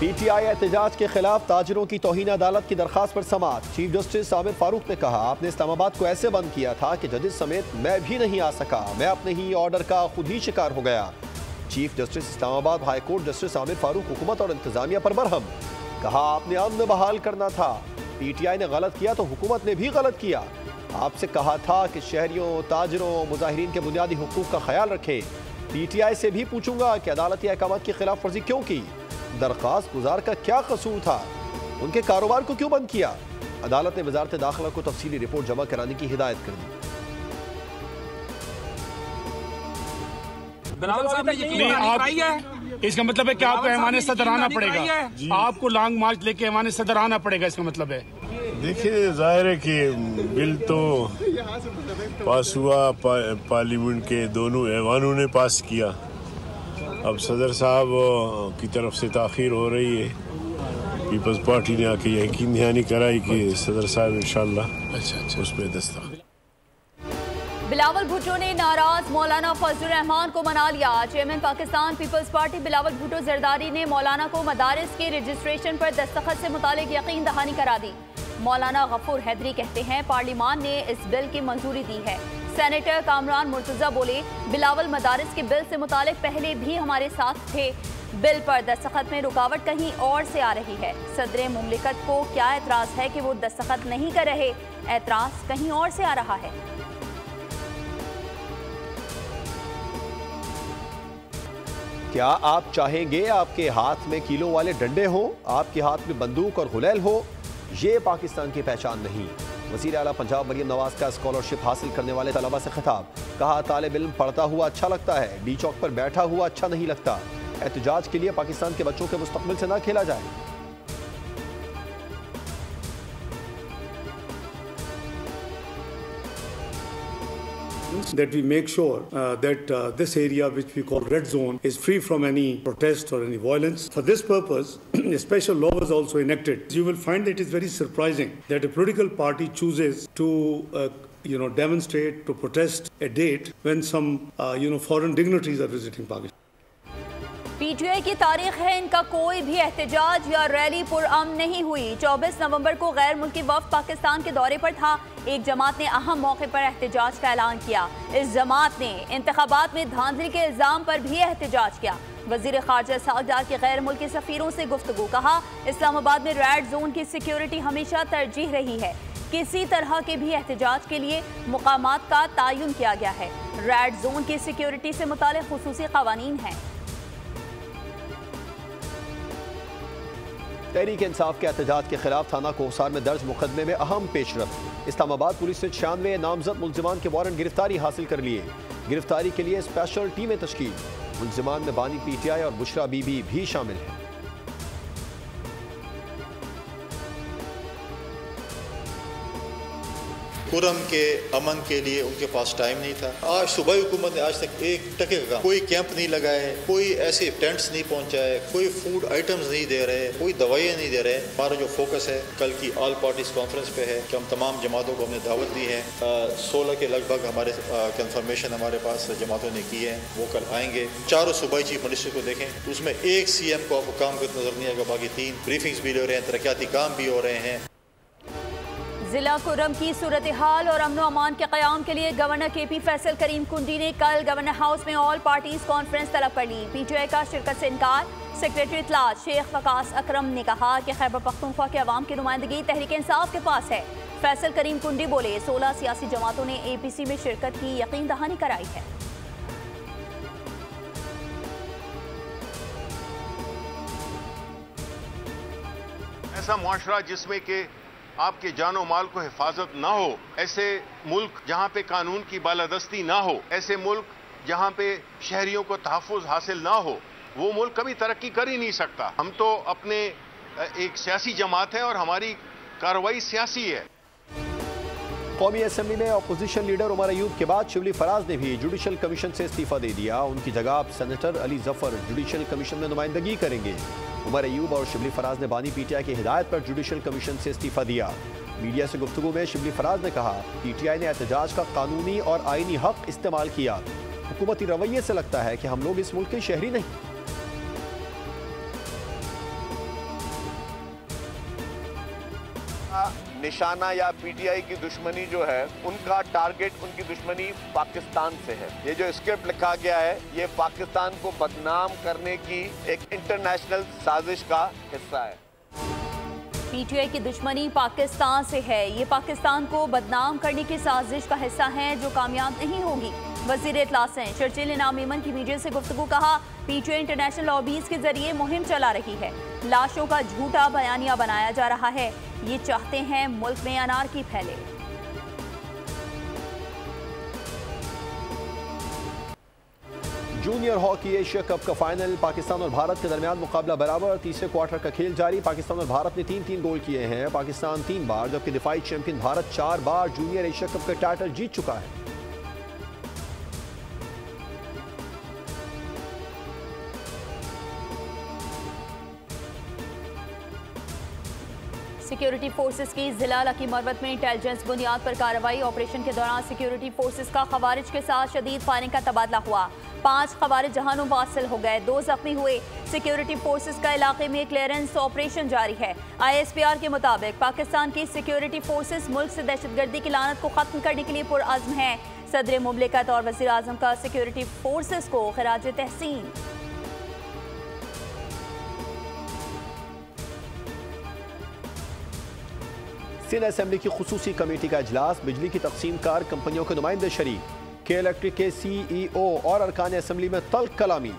P T I एहतजाज के खिलाफ ताजरों की तोहन अदालत की दरखास्त पर समात। चीफ जस्टिस आमिर फारूक ने कहा, आपने इस्लामाबाद को ऐसे बंद किया था कि जजेस समेत मैं भी नहीं आ सका। मैं अपने ही ऑर्डर का खुद ही शिकार हो गया। Chief justice Islamabad high court justice Amir Farooq हुकूमत और इंतजामिया पर बरहम। कहा, आपने अमन बहाल करना था। पी टी आई ने गलत किया तो हुकूमत ने भी गलत किया। आपसे कहा था कि शहरियों, ताजरों, मुजाहरीन के बुनियादी हकूक का ख्याल रखें। पी टी आई से भी पूछूँगा कि अदालती अहकाम की खिलाफ वर्जी क्यों की? दरख्वास्त गुजार का क्या कसूर था? उनके कारोबार को क्यों बंद किया? अदालत ने वजारत दाखिला को तफसीली रिपोर्ट जमा कराने की हिदायत कर दी। इसका मतलब है कि आपको ऐवान सदर आना पड़ेगा। आपको लॉन्ग मार्च लेके ऐवान सदर आना पड़ेगा इसका मतलब है। देखिए ज़ाहिर है कि बिल तो पास हुआ पा, पार्लियामेंट के दोनों ऐवानों ने पास किया। अब सदर साहब की तरफ़ से ताखीर हो रही है। पीपल्स पार्टी ने आके यकीन दहानी कराई कि सदर साहब इंशाल्लाह अच्छा अच्छा। उस पर दस्तखत बिलावल भुट्टो ने नाराज़ मौलाना फजल रहमान को मना लिया। Chairman Pakistan Peoples Party Bilawal Bhutto Zardari ने मौलाना को मदारस के रजिस्ट्रेशन पर दस्तखत से मुतालिक यकीन दहानी करा दी। मौलाना गफूर हैदरी कहते हैं पार्लियामान ने इस बिल की मंजूरी दी है। सेनेटर कामरान मुर्तजा बोले, बिलावल मदारस के बिल से मुतालिक पहले भी हमारे साथ थे। बिल पर दस्तखत में रुकावट कहीं और से आ रही है। सदर मुमलिकत को क्या एतराज़ है कि वो दस्तखत नहीं कर रहे? एतराज़ कहीं और से आ रहा है। क्या आप चाहेंगे आपके हाथ में किलो वाले डंडे हो, आपके हाथ में बंदूक और गुलैल हो? ये पाकिस्तान की पहचान नहीं। वज़ीर अला पंजाब मरीम नवाज़ का स्कॉलरशिप हासिल करने वाले तलबा से खिताब। कहा, तालब इम पढ़ता हुआ अच्छा लगता है, डी चौक पर बैठा हुआ अच्छा नहीं लगता। एहतजाज के लिए पाकिस्तान के बच्चों के मुस्तबिल से ना खेला जाए। That we make sure uh, that uh, this area, which we call red zone, is free from any protest or any violence. For this purpose, a special law was also enacted. You will find that it is very surprising that a political party chooses to uh, you know, demonstrate, to protest a date when some, uh, you know, foreign dignitaries are visiting Pakistan. PTI की तारीख है, इनका कोई भी एहतजाज या rally पुरअम नहीं हुई। 24 नवंबर को गैर मुल्की वफ पाकिस्तान के दौरे पर था। एक जमात ने अहम मौके पर एहतजाज का ऐलान किया। इस जमात ने इंतबात में धांधली के इल्ज़ाम पर भी एहतजाज किया। वज़ीर खारजा सागदार के गैर मुल्की सफीरों से गुफ्तु कहा, इस्लामाबाद में रेड जोन की सिक्योरिटी हमेशा तरजीह रही है। किसी तरह के भी एहतजाज के लिए मुकाम का तयन किया गया है। रेड जोन की सिक्योरिटी से मुतल खसूसी कवानीन हैं। तहरीक इंसाफ के एहतजाज के खिलाफ थाना कोसार में दर्ज मुकदमे में अहम पेशरफ। इस्लामाबाद पुलिस ने छियानवे नामजद मुलजमान के वारंट गिरफ्तारी हासिल कर लिए। गिरफ्तारी के लिए स्पेशल टीमें तश्कील। मुलजमान में बानी पीटीआई और बुशरा बीबी भी शामिल हैं। कुरम के अमन के लिए उनके पास टाइम नहीं था। आज सुबह हुकूमत ने आज तक एक टके का कोई कैंप नहीं लगाए, कोई ऐसे टेंट्स नहीं पहुँचाए, कोई फ़ूड आइटम्स नहीं दे रहे, कोई दवाइयाँ नहीं दे रहे। हमारा जो फोकस है, कल की ऑल पार्टीज़ कॉन्फ्रेंस पे है, कि हम तमाम जमातों को हमने दावत दी है। सोलह के लगभग हमारे कंफर्मेशन हमारे पास जमातों ने की है, वो कल आएँगे। चारों सूबाई चीफ मिनिस्टर को देखें, उसमें एक सी एम को आपको काम करते नज़र नहीं आएगा बाकी तीन ब्रीफिंग्स भी ले रहे हैं, तरक्याती काम भी हो रहे हैं। जिला कुरम की सूरत हाल और अमनो अमान के क्याम के लिए गवर्नर के पी फैसल करीम कुंडी ने कल गवर्नर हाउस में ऑल पार्टीज़ कॉन्फ्रेंस तलब कर ली। पीटीआई का शिरकत से इनकार, सेक्रेटरी इतलात शेख वकास अक्रम ने कहा कि खैबर पख्तूनख्वा के अवाम की नुमाइंदगी तहरीक इंसाफ के पास है। फैसल करीम कुंडी बोले, सोलह सियासी जमातों ने ए पी सी में शिरकत की, यकीन दहानी कराई है। ऐसा मुआशरा जिसमें कि आपके जानो माल को हिफाजत ना हो, ऐसे मुल्क जहाँ पे कानून की बालादस्ती ना हो, ऐसे मुल्क जहाँ पे शहरियों को तहफ़ हासिल ना हो, वो मुल्क कभी तरक्की कर ही नहीं सकता। हम तो अपने एक सियासी जमात है और हमारी कार्रवाई सियासी है। कौमी असम्बली में अपोजिशन लीडर उमर अयूब के बाद शिवली फराज ने भी जुडिशल कमीशन से इस्तीफा दे दिया। उनकी जगह अब senator Ali Zafar judicial commission में नुमाइंदगी करेंगे। उमर अयूब और शिबली फराज ने बानी पीटीआई की हिदायत पर जुडिशल कमीशन से इस्तीफा दिया। मीडिया से गुफ्तु में शिबली फराज ने कहा, पीटीआई ने एहतजाज का कानूनी और आईनी हक इस्तेमाल किया। हुकूमती रवैये से लगता है कि हम लोग इस मुल्क के शहरी नहीं। निशाना या पीटीआई की दुश्मनी जो है, उनका टारगेट उनकी दुश्मनी पाकिस्तान से है। ये जो स्क्रिप्ट लिखा गया है, ये पाकिस्तान को बदनाम करने की एक इंटरनेशनल साजिश का हिस्सा है। पीटीआई की दुश्मनी पाकिस्तान से है। ये पाकिस्तान को बदनाम करने की साजिश का हिस्सा है, जो कामयाब नहीं होगी। वज़ीर इतलास हैं शर्चिल इनाम ईमन की मीडिया से गुफ्तु कहा पीटीआई इंटरनेशनल लॉबीज के ज़रिए मुहिम चला रही है। लाशों का झूठा बयानिया बनाया जा रहा है। ये चाहते हैं मुल्क में अनारकी फैले। जूनियर हॉकी एशिया कप का फाइनल, पाकिस्तान और भारत के दरमियान मुकाबला बराबर। तीसरे क्वार्टर का खेल जारी। पाकिस्तान और भारत ने तीन तीन गोल किए हैं। पाकिस्तान तीन बार, जबकि दिफाई चैंपियन भारत चार बार जूनियर एशिया कप का टाइटल जीत चुका है। सिक्योरिटी फोर्सेस की जिला लकी मरवत में इंटेलिजेंस बुनियाद पर कार्रवाई। ऑपरेशन के दौरान सिक्योरिटी फोर्सेस का खवारिज के साथ शदीद फायरिंग का तबादला हुआ। पाँच खवारिज जहानों वासिल हो गए। दो जख्मी हुए। सिक्योरिटी फोर्सेस का इलाके में क्लियरेंस ऑपरेशन जारी है। आईएसपीआर के मुताबिक पाकिस्तान की सिक्योरिटी फोर्सेस मुल्क से दहशतगर्दी की लानत को खत्म करने के लिए पुरज़म है। सदर मुमलिकत और वजी अजम का सिक्योरिटी फोर्सेस को खराज तहसीन। सिंध असम्बली की खसूसी कमेटी का अजलास बिजली की तकसीम कार कंपनियों के नुमाइंदे शरीक। के इलेक्ट्रिक के सी ई ओ और अरकान असम्बली में तल्ख कलामी।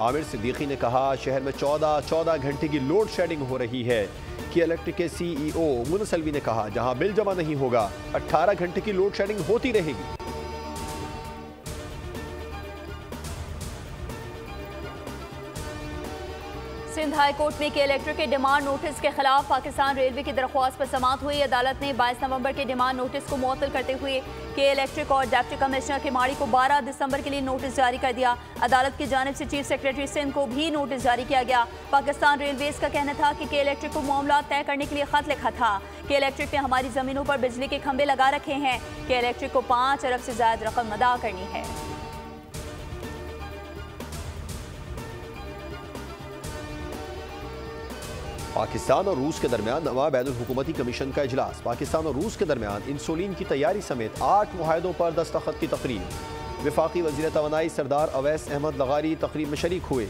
आमिर सिद्दीकी ने कहा, शहर में चौदह चौदह घंटे की लोड शेडिंग हो रही है। के इलेक्ट्रिक के सी ई ओ मुनसलवी ने कहा, जहाँ बिल जमा नहीं होगा 18 घंटे की लोड शेडिंग होती रहेगी। सिंध हाई कोर्ट में के इलेक्ट्रिक के डिमांड नोटिस के खिलाफ पाकिस्तान रेलवे की दरख्वास्त पर समात हुई। अदालत ने 22 नवंबर के डिमांड नोटिस को मुअत्तल करते हुए के इलेक्ट्रिक और डेप्टी कमिश्नर के माड़ी को 12 दिसंबर के लिए नोटिस जारी कर दिया। अदालत की जानब से चीफ सेक्रेटरी सिंध को भी नोटिस जारी किया गया। पाकिस्तान रेलवेज का कहना था कि के इलेक्ट्रिक को मामला तय करने के लिए खत लिखा था। के इलेक्ट्रिक ने हमारी जमीनों पर बिजली के खंभे लगा रखे हैं। के इलेक्ट्रिक को पाँच अरब से ज़्यादा रकम अदा करनी है। पाकिस्तान और रूस के दरमियान नवा बैन हुकूमती कमीशन का अजलास पाकिस्तान और रूस के दरमियान इंसुलिन की तैयारी समेत आठ माहदों पर दस्तखत की तकरीब। विफाकी वजी तोानाई सरदार अवैस अहमद लगारी तकरीब में शरीक हुए।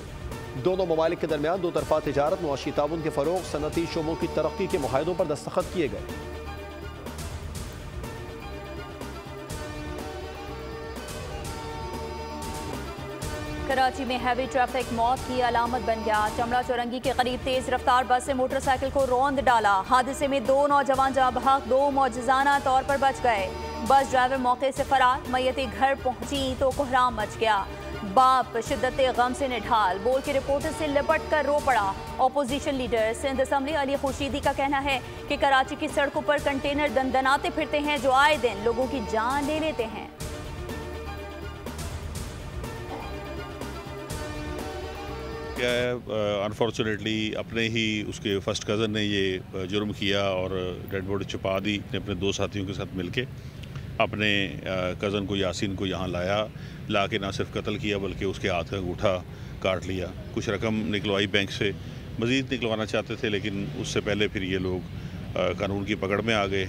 दोनों ममालिक के दरमियान दो तरफा तजारत, मुआशी ताउन के फ़रोग, सनती शोबों की तरक्की के माहों पर दस्तखत किए गए। कराची में हैवी ट्रैफ़िक मौत की अलामत बन गया। चमड़ा चौरंगी के करीब तेज रफ्तार बस से मोटरसाइकिल को रौंद डाला। हादसे में दो नौजवान जहाँ बहक दो मौजाना तौर पर बच गए। बस ड्राइवर मौके से फरार, मैयती घर पहुँची तो कोहराम मच गया। बाप, शिद्दत गम से निढाल। बोल के रिपोर्टर से लिपट कर रो पड़ा। Opposition leader Sindh assembly Ali Khurshidi का कहना है कि कराची की सड़कों पर कंटेनर दंदनाते फिरते हैं जो आए दिन लोगों की जान ले लेते हैं। क्या है अनफॉर्चुनेटली अपने ही उसके फ़र्स्ट कज़न ने ये जुर्म किया और डेड बॉडी छुपा दी ने अपने दो साथियों के साथ मिलके। अपने कज़न को यासीन को यहाँ लाया ला के ना सिर्फ़ कत्ल किया बल्कि उसके हाथ का अंगूठा काट लिया। कुछ रकम निकलवाई बैंक से। मज़ीद निकलवाना चाहते थे लेकिन उससे पहले फिर ये लोग कानून की पकड़ में आ गए।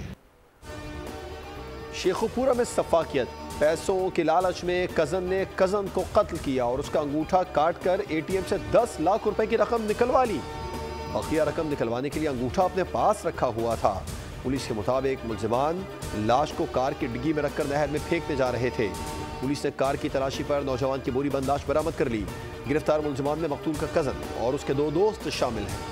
शेखुपुरा में सफाकियत। पैसों के लालच में कज़न ने कज़न को कत्ल किया और उसका अंगूठा काट कर एटीएम से 10 लाख रुपए की रकम निकलवा ली। बकिया रकम निकलवाने के लिए अंगूठा अपने पास रखा हुआ था। पुलिस के मुताबिक मुलजमान लाश को कार की डिग्गी में रखकर नहर में फेंकने जा रहे थे। पुलिस ने कार की तलाशी पर नौजवान की बोरी बंद लाश बरामद कर ली। गिरफ़्तार मुलजमान में मकतूल का कज़न और उसके दो दोस्त शामिल हैं।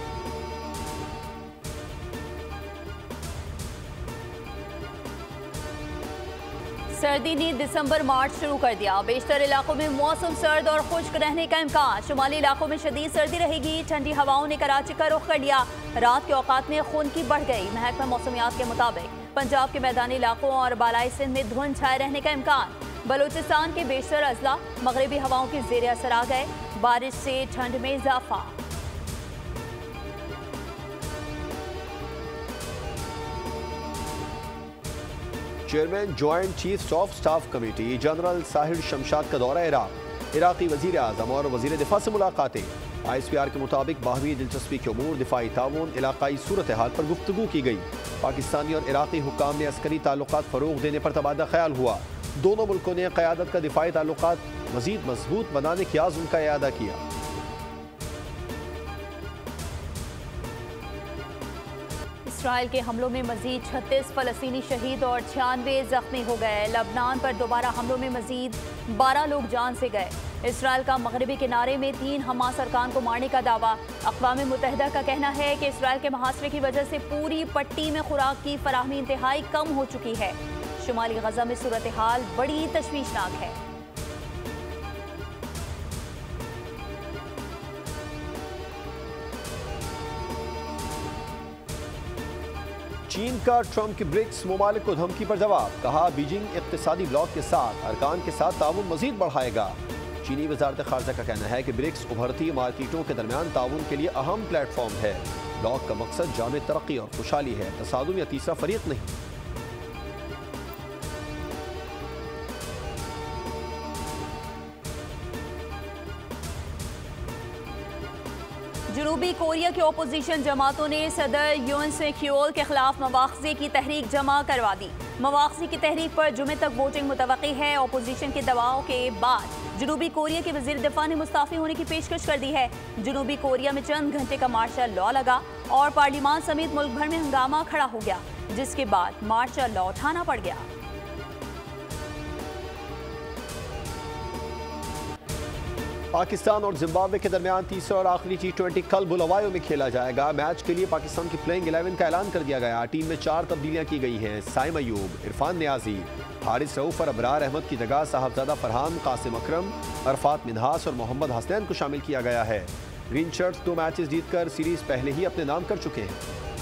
सर्दी ने दिसंबर, मार्च शुरू कर दिया। बेशतर इलाकों में मौसम सर्द और खुश्क रहने का इम्कान। शुमाली इलाकों में शदीद सर्दी रहेगी, ठंडी हवाओं ने कराची का रुख कर लिया। रात के औकात में खून की बढ़ गई। महकमा मौसमियात के मुताबिक पंजाब के मैदानी इलाकों और बालाई सिंध में धुंध छाए रहने का इम्कान। बलूचिस्तान के बेशतर अजला, मगरबी हवाओं के जेर असर आ गए। बारिश से ठंड में इजाफा। Chairman joint chief of staff committee general Sahir Shamshad का दौरा इराक इराकी वज़ीर आज़म और वज़ीर दिफा से मुलाकातें। आई एस पी आर के मुताबिक बाहवी दिलचस्पी के अमूर दिफाई ताउन, इलाकाई सूरत हाल पर गुफ्तु की गई। पाकिस्तानी और इराकी हुकाम ने अस्करी ताल्लुक फ़रोग देने पर तबादला ख्याल हुआ। दोनों मुल्कों ने क़्यादत का दिफाई ताल्लुक मजीद मज़बूत बनाने के आज़म का अदा किया। इसराइल के हमलों में मजीद छत्तीस फलस्तीनी शहीद और छियानवे जख्मी हो गए। लबनान पर दोबारा हमलों में मजीद बारह लोग जान से गए। इसराइल का मगरबी किनारे में तीन हमास सरकार को मारने का दावा। अकवा मुतहदा का कहना है कि इसराइल के मुहासरे की वजह से पूरी पट्टी में खुराक की फराहमी इंतहाई कम हो चुकी है। शुमाली गजा में सूरत हाल बड़ी तशवीशनाक है। चीन का ट्रंप की ब्रिक्स ममालिक को धमकी पर जवाब, कहा बीजिंग इकतदी ब्लॉक के साथ अरकान के साथ ताउन मजीद बढ़ाएगा। चीनी वजारत खारजा का कहना है कि ब्रिक्स उभरती मार्केटों के दरमियान ताउन के लिए अहम प्लेटफॉर्म है। ब्लॉक का मकसद जाम तरक्की और खुशहाली है, तसादुम या तीसरा फरीक नहीं। जनूबी कोरिया की अपोजिशन जमातों ने सदर यून से क्योल के खिलाफ मवाखजे की तहरीक जमा करवा दी। मवाखजे की तहरीक पर जुमे तक वोटिंग मुतव है अपोजिशन के दबाव के बाद। जनूबी कोरिया के वज़ीर दिफा ने मुस्ताफी होने की पेशकश कर दी है। जनूबी कोरिया में चंद घंटे का मार्शल लॉ लगा और पार्लियामान समेत मुल्क भर में हंगामा खड़ा हो गया, जिसके बाद मार्शल लॉ उठाना पड़ गया। पाकिस्तान और जिम्बाब्वे के दरमियान तीसरा और आखिरी टी ट्वेंटी कल बुलवायो में खेला जाएगा। मैच के लिए पाकिस्तान की प्लेइंग इलेवन का ऐलान कर दिया गया। टीम में चार तब्दीलियाँ की गई हैं। साइम अयूब, इरफान न्याजी, हारिस रऊफ और अबरार अहमद की जगह साहबजादा फरहान, कासिम अक्रम, अरफात मिनहास और मोहम्मद हसनैन को शामिल किया गया है। ग्रीन शर्ट्स दो मैचेस जीतकर सीरीज़ पहले ही अपने नाम कर चुके हैं।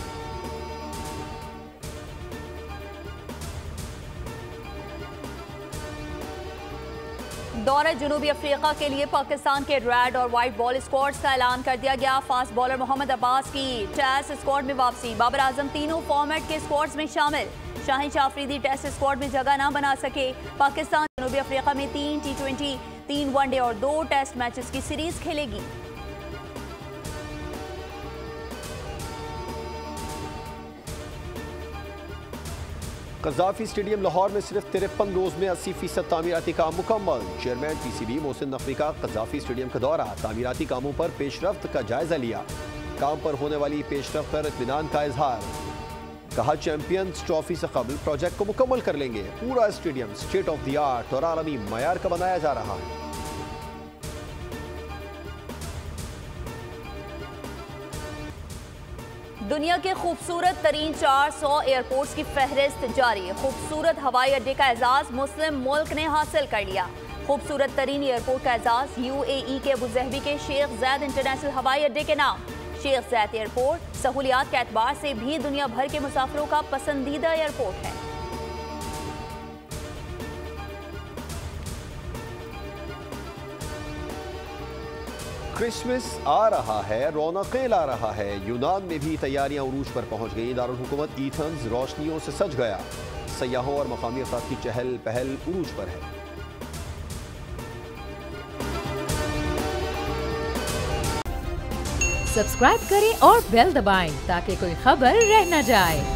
दौरे जनूबी अफ्रीका के लिए पाकिस्तान के रेड और व्हाइट बॉल स्क्वाड्स का ऐलान कर दिया गया। फास्ट बॉलर मोहम्मद अब्बास की टेस्ट स्क्वाड में वापसी। बाबर आज़म तीनों फॉर्मेट के स्क्वाड्स में शामिल। शाहिन शाफरीदी टेस्ट स्क्वाड में जगह ना बना सके। पाकिस्तान जनूबी अफ्रीका में तीन टी ट्वेंटी तीन वनडे और दो टेस्ट मैचेस की सीरीज़ खेलेगी। कजाफी स्टेडियम लाहौर में सिर्फ़ तिरपन रोज में अस्सी फ़ीसद तमीराती काम मुकम्मल। Chairman P C B Mohsin Naqvi का कजाफी स्टेडियम का दौरा, तमीराती कामों पर पेशरफ का जायजा लिया। काम पर होने वाली पेशरफ पर इतमान का इजहार। कहा, चैंपियंस ट्रॉफी से कबल प्रोजेक्ट को मुकम्मल कर लेंगे। पूरा stadium state of the art और आलमी मैार का बनाया जा रहा है। दुनिया के खूबसूरत तरीन 400 एयरपोर्ट्स की फहरिस्त जारी। खूबसूरत हवाई अड्डे का एजाज मुस्लिम मुल्क ने हासिल कर लिया। खूबसूरत तरीन एयरपोर्ट का एजाज यूएई के अबूजहबी के शेख जैद इंटरनेशनल हवाई अड्डे के नाम। शेख जैद एयरपोर्ट सहूलियात के एतबार से भी दुनिया भर के मुसाफिरों का पसंदीदा एयरपोर्ट है। क्रिसमस आ रहा है, रौनकें ला रहा है। यूनान में भी तैयारियाँ उरूज पर पहुँच गई। दारुलहुकूमत ईथन्स रोशनियों से सज गया। सयाहों और मकामी अफराद की चहल पहल उरूज पर है। सब्सक्राइब करें और बेल दबाएँ ताकि कोई खबर रह न जाए।